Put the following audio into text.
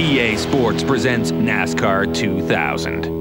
EA Sports presents NASCAR 2000.